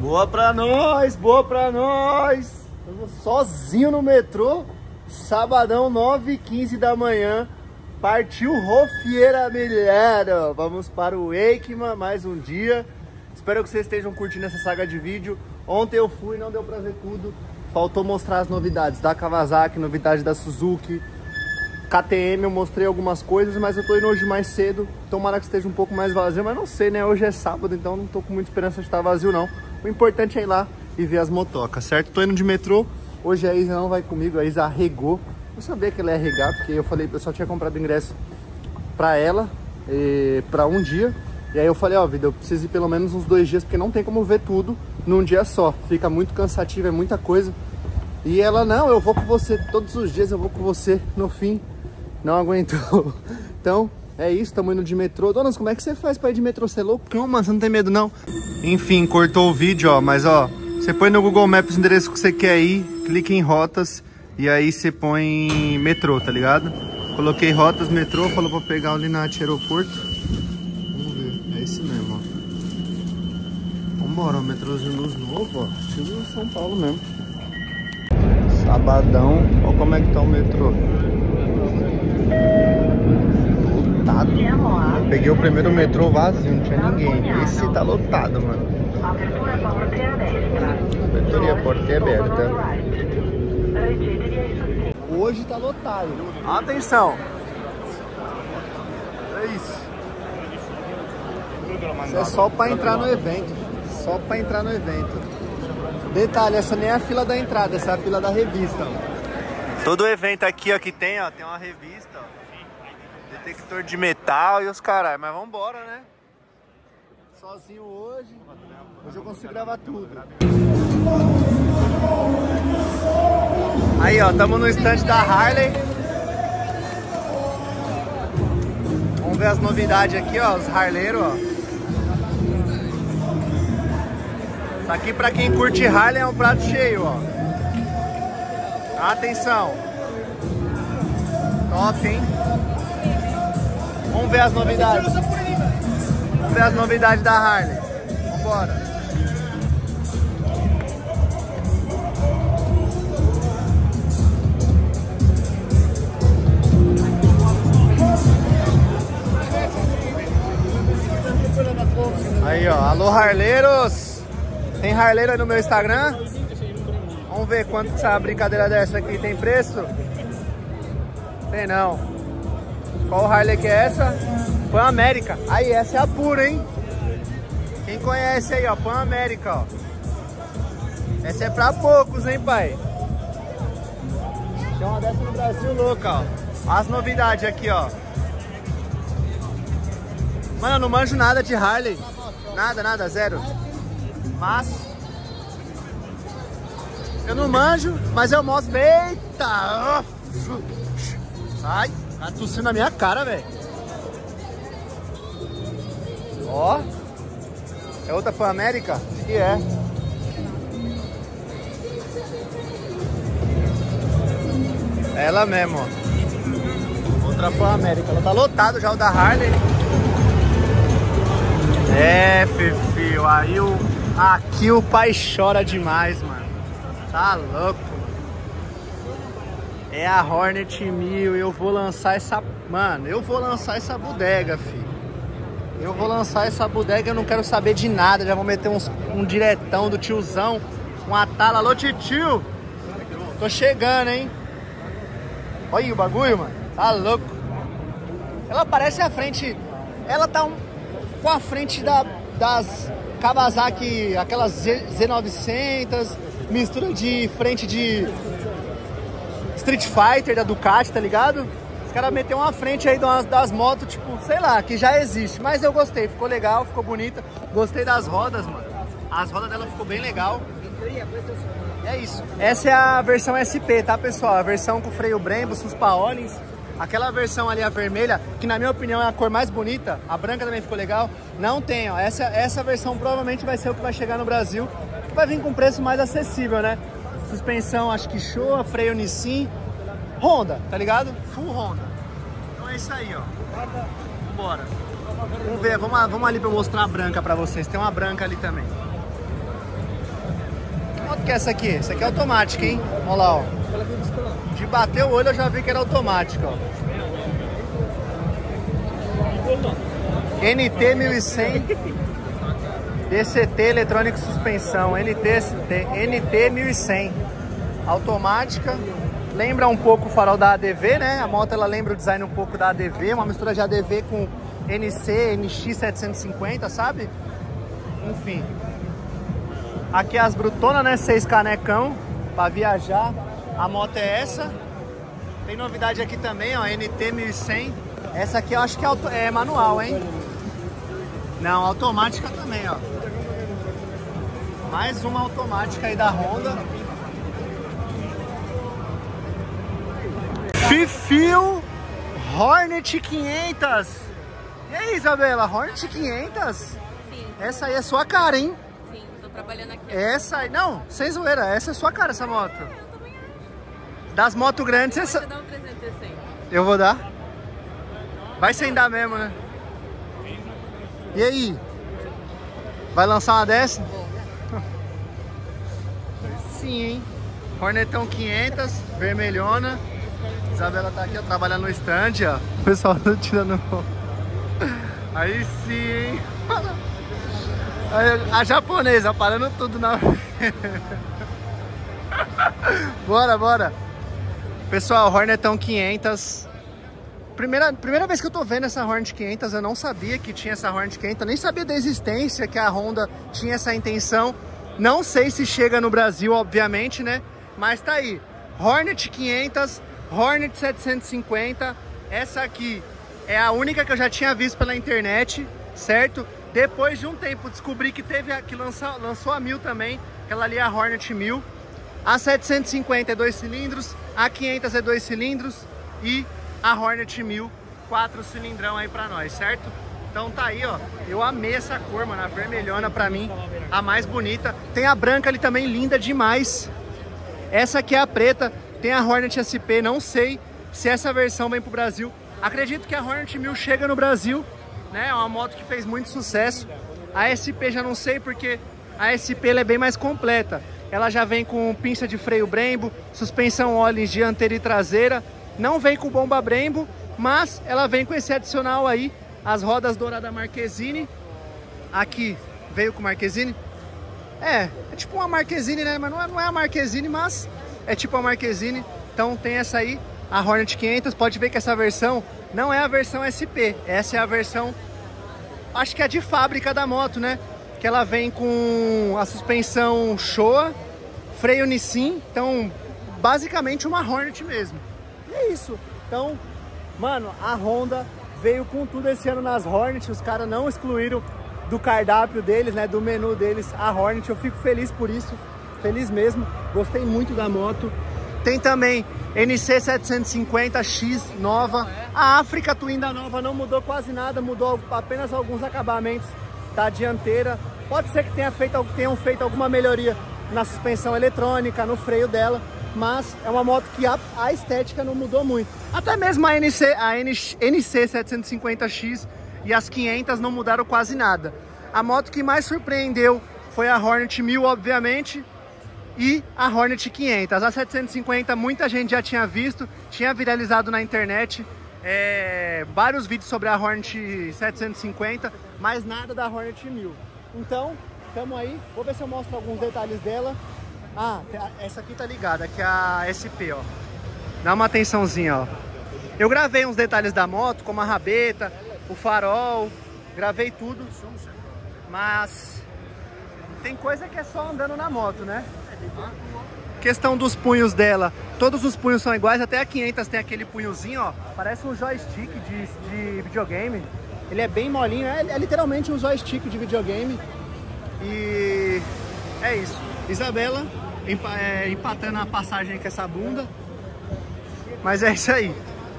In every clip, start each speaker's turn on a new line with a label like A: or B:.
A: Boa pra nós, boa pra nós. Sozinho no metrô. Sabadão, 9h15 da manhã. Partiu Rofieira Milheiro. Vamos para o Eikman mais um dia. Espero que vocês estejam curtindo essa saga de vídeo. Ontem eu fui, não deu pra ver tudo. Faltou mostrar as novidades da Kawasaki, novidade da Suzuki. KTM eu mostrei algumas coisas, mas eu tô indo hoje mais cedo. Tomara que esteja um pouco mais vazio, mas não sei, né? Hoje é sábado, então não tô com muita esperança de estar vazio, não. O importante é ir lá e ver as motocas, certo? Tô indo de metrô. Hoje a Isa não vai comigo, a Isa arregou. Eu sabia que ela ia arregar, porque eu falei, eu só tinha comprado ingresso pra ela, e, pra um dia. E aí eu falei, ó, vida, eu preciso ir pelo menos uns dois dias, porque não tem como ver tudo num dia só. Fica muito cansativo, é muita coisa. E ela, não, eu vou com você todos os dias, eu vou com você. No fim, não aguentou. Então, é isso, estamos indo de metrô. Donas, como é que você faz pra ir de metrô? Você é loucão, mano? Você não tem medo, não? Enfim, cortou o vídeo, ó. Mas, ó, você põe no Google Maps o endereço que você quer ir, clica em rotas e aí você põe metrô, tá ligado? Coloquei rotas, metrô, falou pra pegar ali na aeroporto. Vamos ver, é esse mesmo, ó. Vambora, o metrôzinho luz novo, ó. Estilo São Paulo mesmo. Sabadão, olha como é que tá o metrô lotado. Eu peguei o primeiro metrô vazio, não tinha ninguém. Esse tá lotado, mano. Abertura e a porta é aberta. Hoje tá lotado. Atenção! É isso. Isso é só pra entrar no evento. Só pra entrar no evento. Detalhe, essa nem é a fila da entrada, essa é a fila da revista. Todo evento aqui, ó, que tem, ó, tem uma revista, ó. Detector de metal e os caras. Mas vambora, né? Sozinho hoje. Hoje eu consigo gravar tudo. Aí, ó, tamo no estande da Harley. Vamos ver as novidades aqui, ó, os harleiros, ó. Isso aqui pra quem curte Harley é um prato cheio, ó. Atenção. Top, hein? Vamos ver as novidades. Vamos ver as novidades da Harley. Vambora. Aí, ó. Alô, Harleiros. Tem Harleiro aí no meu Instagram? Vamos ver quanto que essa brincadeira dessa aqui tem preço? Tem não. Qual Harley que é essa? Pan América. Aí, essa é a pura, hein? Quem conhece aí, ó, Pan América, ó. Essa é pra poucos, hein, pai? Tem uma dessa no Brasil louca, ó. As novidades aqui, ó. Mano, eu não manjo nada de Harley. Nada, nada, zero. Mas... Eu não manjo, mas eu mostro. Eita! Ai, tá tossindo na minha cara, velho. Ó. É outra Pan América? Acho que é. Ela mesmo, ó. Outra Pan América. Ela tá lotado já o da Harley. É, Fefio. Aí o... Aqui o pai chora demais, mano. Tá louco. É a Hornet 1000. Eu vou lançar essa... Mano, eu vou lançar essa bodega, filho. Eu vou lançar essa bodega, eu não quero saber de nada. Já vou meter uns, um diretão do tiozão. Um atala. Alô, tio. Tô chegando, hein? Olha aí o bagulho, mano. Tá louco. Ela parece a frente... Ela tá um, com a frente da, das Kawasaki, aquelas Z, Z900, mistura de frente de Street Fighter da Ducati, tá ligado? Os caras meteram uma frente aí das, das motos, tipo, sei lá, que já existe. Mas eu gostei, ficou legal, ficou bonita. Gostei das rodas, mano. As rodas dela ficou bem legal. É isso. Essa é a versão SP, tá, pessoal? A versão com freio Brembo, os paolins. Aquela versão ali, a vermelha, que na minha opinião é a cor mais bonita, a branca também ficou legal, não tem, ó. Essa, essa versão provavelmente vai ser o que vai chegar no Brasil, vai vir com preço mais acessível, né? Suspensão, acho que Showa, freio Nissin, Honda, tá ligado? Full Honda. Então é isso aí, ó. Vambora. Vamos ver, vamos, vamos ali pra eu mostrar a branca pra vocês. Tem uma branca ali também. que é essa aqui? Essa aqui é automática, hein? Olha lá, ó. De bater o olho eu já vi que era automática, ó. NT 1100 DCT eletrônico suspensão NT, NT 1100 automática. Lembra um pouco o farol da ADV né? A moto ela lembra o design um pouco da ADV uma mistura de ADV com NC NX 750 sabe? Enfim. Aqui as brutonas né? Seis canecão para viajar. A moto é essa. Tem novidade aqui também ó. NT 1100 essa aqui eu acho que é, é manual hein não, automática também, ó. Mais uma automática aí da Honda. Fifio Hornet 500. E aí, Isabela? Hornet 500? Sim. Essa aí é sua cara, hein?
B: Sim, tô trabalhando aqui.
A: Essa aí, não, sem zoeira, essa é sua cara, essa moto. Eu também acho. Das motos grandes, essa...
B: Dar um 360.
A: Eu vou dar. Vai sem dar mesmo, né? E aí? Vai lançar uma dessa? Sim, hein? Hornetão 500, vermelhona. Isabela tá aqui, ó, trabalhando no stand, ó. O pessoal tá tirando... Aí sim, hein? A japonesa parando tudo na... bora, bora. Pessoal, Hornetão 500 primeira, primeira vez que eu tô vendo essa Hornet 500, eu não sabia que tinha essa Hornet 500, nem sabia da existência, que a Honda tinha essa intenção. Não sei se chega no Brasil, obviamente, né? Mas tá aí. Hornet 500, Hornet 750. Essa aqui é a única que eu já tinha visto pela internet, certo? Depois de um tempo descobri que teve a, que lançou, lançou a 1000 também, aquela ali é a Hornet 1000. A 750 é dois cilindros, a 500 é dois cilindros e a Hornet 1000 quatro cilindrão aí pra nós, certo? Então tá aí, ó. Eu amei essa cor, mano. A vermelhona pra mim, a mais bonita. Tem a branca ali também, linda demais. Essa aqui é a preta. Tem a Hornet SP, não sei se essa versão vem pro Brasil. Acredito que a Hornet 1000 chega no Brasil, né? É uma moto que fez muito sucesso. A SP já não sei porque a SP é bem mais completa. Ela já vem com pinça de freio Brembo, suspensão Ollins dianteira e traseira, não vem com bomba Brembo, mas ela vem com esse adicional aí, as rodas douradas Marquezine. Aqui veio com Marquezine. É, é tipo uma Marquezine, né? Mas não é, não é a Marquezine, mas é tipo a Marquezine. Então tem essa aí, a Hornet 500. Pode ver que essa versão não é a versão SP. Essa é a versão, acho que é de fábrica da moto, né? Que ela vem com a suspensão Showa, freio Nissin. Então, basicamente uma Hornet mesmo. E é isso. Então, mano, a Honda veio com tudo esse ano nas Hornet. Os caras não excluíram do cardápio deles, né? Do menu deles a Hornet. Eu fico feliz por isso. Feliz mesmo. Gostei muito da moto. Tem também NC 750X nova. A África Twin da nova não mudou quase nada, mudou apenas alguns acabamentos da dianteira. Pode ser que tenha feito, tenham feito alguma melhoria na suspensão eletrônica, no freio dela, mas é uma moto que a, a estética não mudou muito. Até mesmo a NC, a NC 750X e as 500 não mudaram quase nada. A moto que mais surpreendeu foi a Hornet 1000, obviamente, e a Hornet 500. A 750 muita gente já tinha visto, tinha viralizado na internet é, vários vídeos sobre a Hornet 750, mas nada da Hornet 1000. Então, estamos aí, vou ver se eu mostro alguns detalhes dela. Ah, essa aqui tá ligada, que é a SP, ó. Dá uma atençãozinha, ó. Eu gravei uns detalhes da moto, como a rabeta, o farol, gravei tudo. Mas tem coisa que é só andando na moto, né? Questão dos punhos dela, todos os punhos são iguais, até a 500 tem aquele punhozinho, ó. Parece um joystick de, de videogame. Ele é bem molinho, é, é literalmente um joystick de videogame. E é isso. Isabela é, empatando a passagem com essa bunda. Mas é isso aí.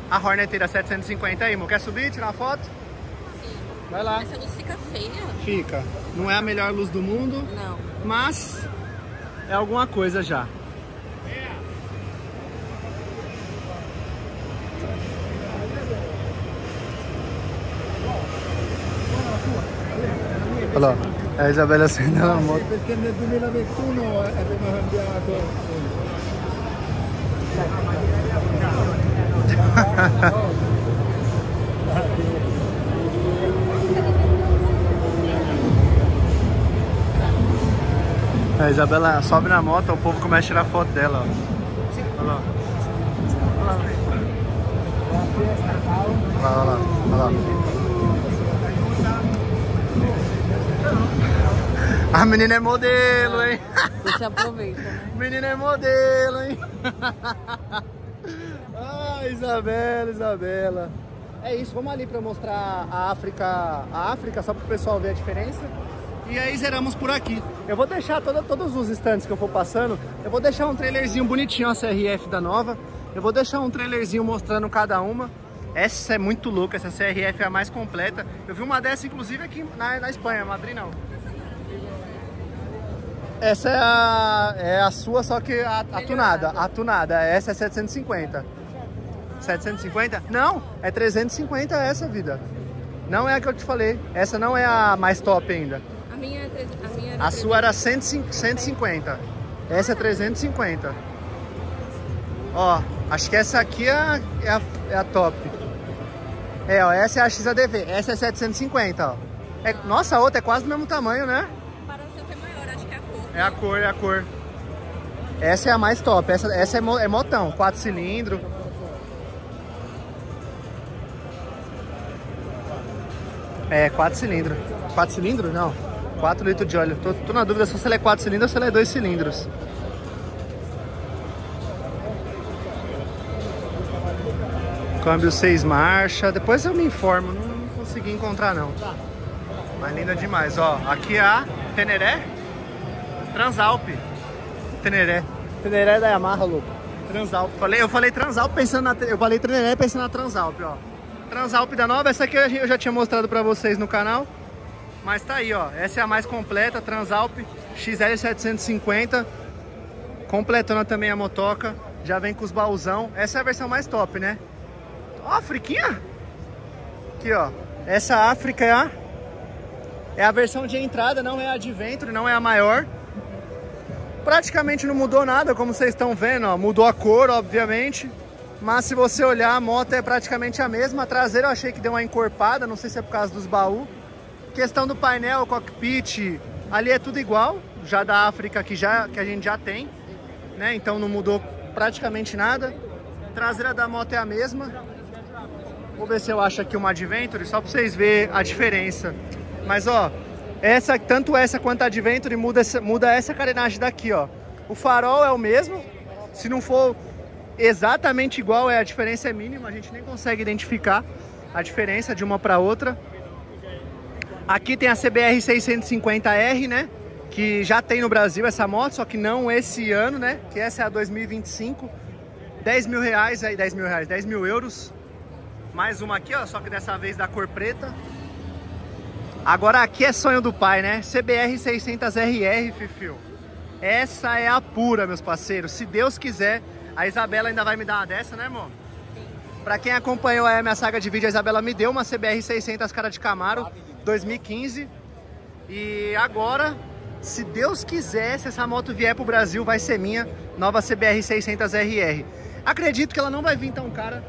A: A Horneteira 750 aí, amor. Quer subir, tirar foto?
B: Sim.
A: Vai lá.
B: Essa luz fica feia.
A: Fica. Não é a melhor luz do mundo.
B: Não.
A: Mas é alguma coisa já. Olha lá. A Isabella acendendo a moto.
C: perché nel 2021 abbiamo cambiato
A: A Isabela sobe na moto, o povo começa a tirar foto dela, ó. Olha lá. Olha lá, olha lá, olha lá. A menina é modelo, hein?
B: Você aproveita, né?
A: Menina é modelo, hein? ah, Isabela, Isabela. É isso, vamos ali para mostrar a África, a África, só para o pessoal ver a diferença. E aí zeramos por aqui. Eu vou deixar toda, todos os estantes que eu for passando, eu vou deixar um trailerzinho bonitinho, a CRF da nova. Eu vou deixar um trailerzinho mostrando cada uma. Essa é muito louca, essa CRF é a mais completa. Eu vi uma dessa, inclusive, aqui na, na Espanha, Madrid não. Essa é a, é a sua, só que a, a tunada. A tunada. Essa é 750. 750? Não, é 350 essa, vida. Não é a que eu te falei. Essa não é a mais top ainda.
B: A minha, é a minha era
A: A sua era 105 150. Essa é 350. Ó, acho que essa aqui é a, é a, é a top. É, ó, essa é a XADV. Essa é 750, ó. É, nossa, a outra é quase do mesmo tamanho, né?
B: Parece até maior, acho que é a cor.
A: É a cor, é a cor. Essa é a mais top. Essa, essa é, mo- é motão, 4 cilindros. É, 4 cilindros. 4 cilindros? Não. 4 litros de óleo. Tô, tô na dúvida se ela é 4 cilindros ou se ela é 2 cilindros. Câmbio 6 marcha. Depois eu me informo. Não, não consegui encontrar não. Mas linda demais. Ó, aqui é a Teneré Transalp. Teneré. Teneré da Yamaha, louco. Transalp. Falei, eu falei Transalp pensando na. Eu falei Teneré pensando na Transalp, ó. Transalp da nova, essa aqui eu já tinha mostrado pra vocês no canal. Mas tá aí, ó. Essa é a mais completa, Transalp XL750. Completando também a motoca. Já vem com os baúzão. Essa é a versão mais top, né? Ó, a Afriquinha. Aqui, ó. Essa África é a é a versão de entrada, não é a Adventure, não é a maior. Praticamente não mudou nada, como vocês estão vendo, ó. Mudou a cor, obviamente. Mas se você olhar, a moto é praticamente a mesma. A traseira eu achei que deu uma encorpada, não sei se é por causa dos baús. Questão do painel, cockpit, ali é tudo igual. Já da África que, já, que a gente já tem, né? Então não mudou praticamente nada. Traseira da moto é a mesma. Vou ver se eu acho aqui uma Adventure, só para vocês verem a diferença. Mas ó, essa, tanto essa quanto a Adventure muda essa, muda essa carenagem daqui, ó. O farol é o mesmo. Se não for exatamente igual, é, a diferença é mínima, a gente nem consegue identificar a diferença de uma para outra. Aqui tem a CBR 650R, né? Que já tem no Brasil essa moto, só que não esse ano, né? Que essa é a 2025. 10 mil reais aí, 10 mil reais, 10 mil euros. Mais uma aqui, ó, só que dessa vez da cor preta. Agora aqui é sonho do pai, né? CBR 600RR, Fifio. Essa é a pura, meus parceiros. Se Deus quiser, a Isabela ainda vai me dar uma dessa, né, amor? Pra quem acompanhou a minha saga de vídeo, a Isabela me deu uma CBR 600 cara de Camaro 2015. E agora, se Deus quiser, se essa moto vier pro Brasil, vai ser minha nova CBR 600RR. Acredito que ela não vai vir tão cara.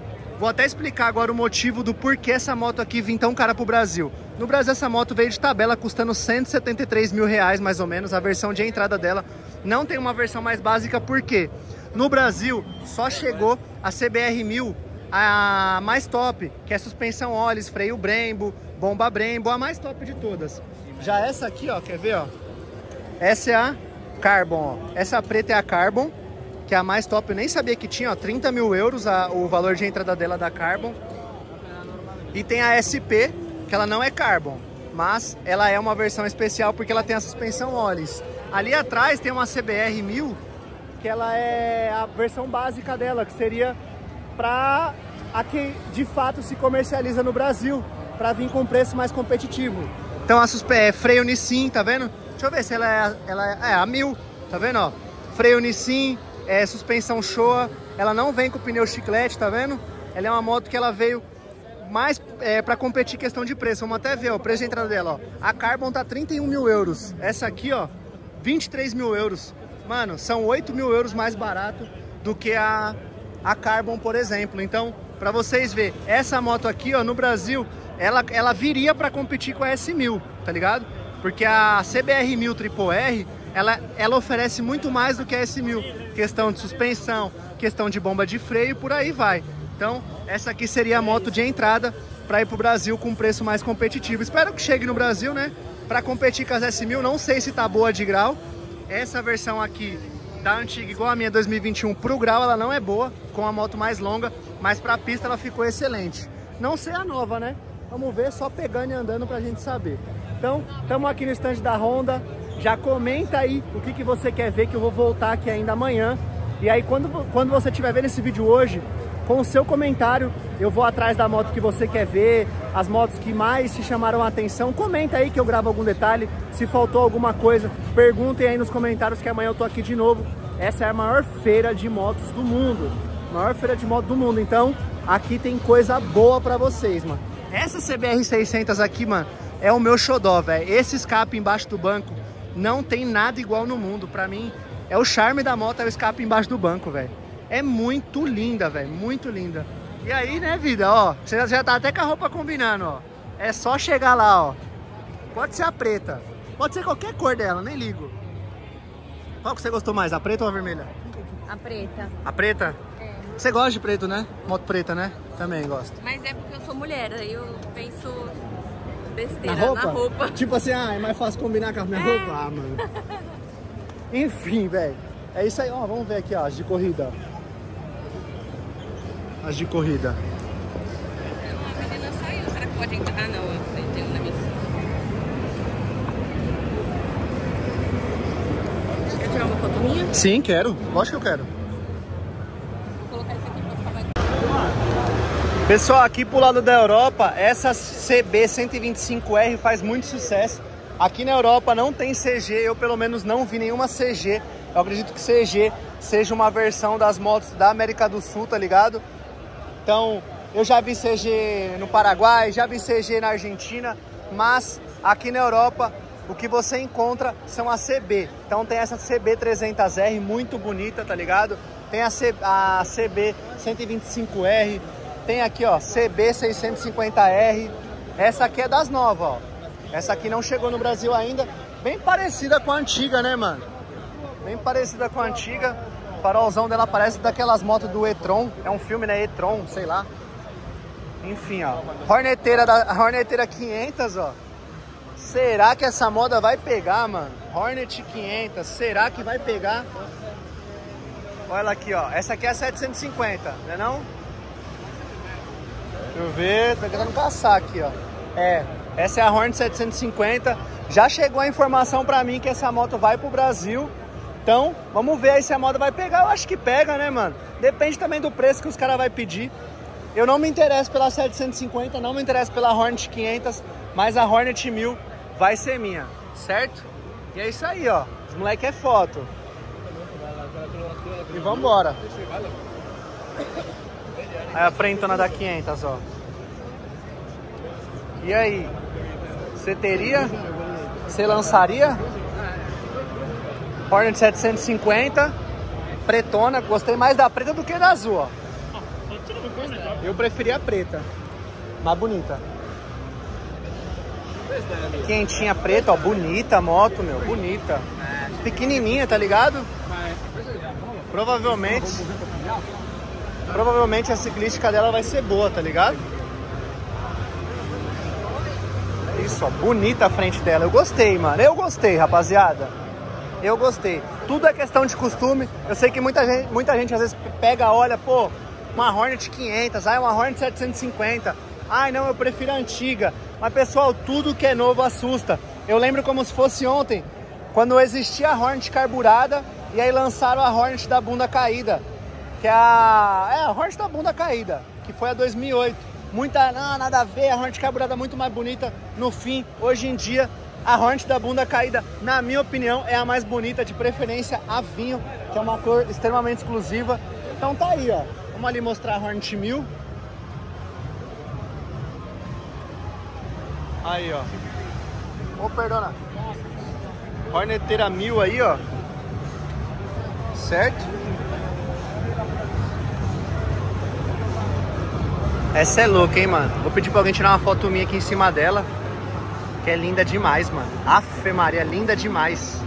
A: Vou até explicar agora o motivo do porquê essa moto aqui vir tão cara pro Brasil. No Brasil essa moto veio de tabela custando 173 mil reais mais ou menos, a versão de entrada dela. Não tem uma versão mais básica, por quê? No Brasil só chegou a CBR 1000, a mais top, que é suspensão Ollis, freio Brembo, bomba Brembo, a mais top de todas. Já essa aqui, ó, quer ver, ó? Essa é a Carbon, ó. Essa preta é a Carbon, que é a mais top. Eu nem sabia que tinha, ó, 30 mil euros a- o valor de entrada dela da Carbon. E tem a SP, que ela não é Carbon, mas ela é uma versão especial porque ela tem a suspensão Ollis. Ali atrás tem uma CBR 1000, que ela é a versão básica dela, que seria para a que de fato se comercializa no Brasil, para vir com preço mais competitivo. Então a suspe é freio Nissin, tá vendo? Deixa eu ver se ela é, ela é, é a 1000, tá vendo, ó? Freio Nissin, é, suspensão Showa, ela não vem com pneu chiclete, tá vendo? Ela é uma moto que ela veio mais é, para competir questão de preço. Vamos até ver ó, o preço de entrada dela. Ó. A Carbon tá 31 mil euros. Essa aqui, ó, 23 mil euros. Mano, são 8 mil euros mais barato do que a, a Carbon, por exemplo. Então, para vocês verem, essa moto aqui, ó, no Brasil, ela, ela viria para competir com a S1000, tá ligado? Porque a CBR 1000 Triple R, ela, ela oferece muito mais do que a S1000. Questão de suspensão, questão de bomba de freio, por aí vai. Então, essa aqui seria a moto de entrada para ir para o Brasil com um preço mais competitivo. Espero que chegue no Brasil, né? Para competir com as S1000, não sei se tá boa de grau. Essa versão aqui da antiga, igual a minha 2021, pro grau ela não é boa, com a moto mais longa, mas pra pista ela ficou excelente. Não sei a nova, né? Vamos ver só pegando e andando pra gente saber. Então, estamos aqui no stand da Honda. Já comenta aí o que, que você quer ver, que eu vou voltar aqui ainda amanhã. E aí, quando, quando você estiver vendo esse vídeo hoje, com o seu comentário, eu vou atrás da moto que você quer ver, as motos que mais te chamaram a atenção. Comenta aí que eu gravo algum detalhe. Se faltou alguma coisa, perguntem aí nos comentários que amanhã eu tô aqui de novo. Essa é a maior feira de motos do mundo. Maior feira de moto do mundo. Então, aqui tem coisa boa pra vocês, mano. Essa CBR 600 aqui, mano, é o meu xodó, velho. Esse escape embaixo do banco não tem nada igual no mundo. Pra mim, é o charme da moto, é o escape embaixo do banco, velho. É muito linda, velho, muito linda. E aí, né, vida, ó, você já tá até com a roupa combinando, ó. É só chegar lá, ó. Pode ser a preta. Pode ser qualquer cor dela, nem ligo. Qual que você gostou mais, a preta ou a vermelha?
B: A preta.
A: A preta?
B: É.
A: Você gosta de preto, né? Moto preta, né? Também gosto.
B: Mas é porque eu sou mulher, aí eu penso besteira
A: Na roupa?
B: na roupa.
A: Tipo assim, ah, é mais fácil combinar com a minha roupa? Ah, mano. Enfim, velho. É isso aí, ó. Vamos ver aqui, ó, as de corrida. As de corrida.
B: A menina saiu, será que pode entrar? Ah, não, eu tenho na minha. Quer tirar uma foto minha?
A: Sim, quero. Lógico que eu quero.
B: Vou colocar isso aqui pra ficar mais...
A: Pessoal, aqui pro lado da Europa, essa CB 125R faz muito sucesso. Aqui na Europa não tem CG, eu pelo menos não vi nenhuma CG. Eu acredito que CG seja uma versão das motos da América do Sul, tá ligado? Então, eu já vi CG no Paraguai, já vi CG na Argentina, mas aqui na Europa o que você encontra são a CB. Então tem essa CB 300R muito bonita, tá ligado? Tem a, C, a CB 125R, tem aqui ó, CB 650R. Essa aqui é das novas, ó. Essa aqui não chegou no Brasil ainda, bem parecida com a antiga, né, mano? Bem parecida com a antiga. O farolzão dela parece daquelas motos do E-Tron. É um filme, né? E-Tron, sei lá. Enfim, ó. Horneteira, da, Horneteira 500, ó. Será que essa moda vai pegar, mano? Hornet 500, será que vai pegar? Olha aqui, ó. Essa aqui é a 750, né não? Deixa eu ver, tô tentando caçar aqui, ó. É, essa é a Hornet 750. Já chegou a informação pra mim que essa moto vai pro Brasil. Então, vamos ver aí se a moda vai pegar. Eu acho que pega, né, mano? Depende também do preço que os caras vão pedir. Eu não me interesso pela 750, não me interesso pela Hornet 500, mas a Hornet 1000 vai ser minha, certo? E é isso aí, ó. Os moleque é foto. E vambora. Aí a frentona da 500, ó. E aí? Você teria? Você lançaria? Hornet 750, pretona. Gostei mais da preta do que da azul, ó. Eu preferi a preta. Mais bonita. Quentinha preta, ó. Bonita a moto, meu. Bonita. Pequenininha, tá ligado? Provavelmente. Provavelmente a ciclística dela vai ser boa, tá ligado? Isso, ó. Bonita a frente dela. Eu gostei, mano. Eu gostei, rapaziada. Eu gostei. Tudo é questão de costume. Eu sei que muita gente, muita gente às vezes pega, olha, pô, uma Hornet 500, ai, uma Hornet 750. Ai, não, eu prefiro a antiga. Mas, pessoal, tudo que é novo assusta. Eu lembro como se fosse ontem, quando existia a Hornet carburada e aí lançaram a Hornet da bunda caída. Que é a... É, a Hornet da bunda caída, que foi a 2008. Muita, não, nada a ver, a Hornet carburada é muito mais bonita. No fim, hoje em dia, a Hornet da bunda caída, na minha opinião, é a mais bonita, de preferência a vinho, que é uma cor extremamente exclusiva. Então tá aí, ó. Vamos ali mostrar a Hornet 1000. Aí, ó. Ô, perdona. Horneteira mil aí, ó. Certo? Essa é louca, hein, mano. Vou pedir pra alguém tirar uma foto minha aqui em cima dela. Que é linda demais, mano. Afe Maria, linda demais.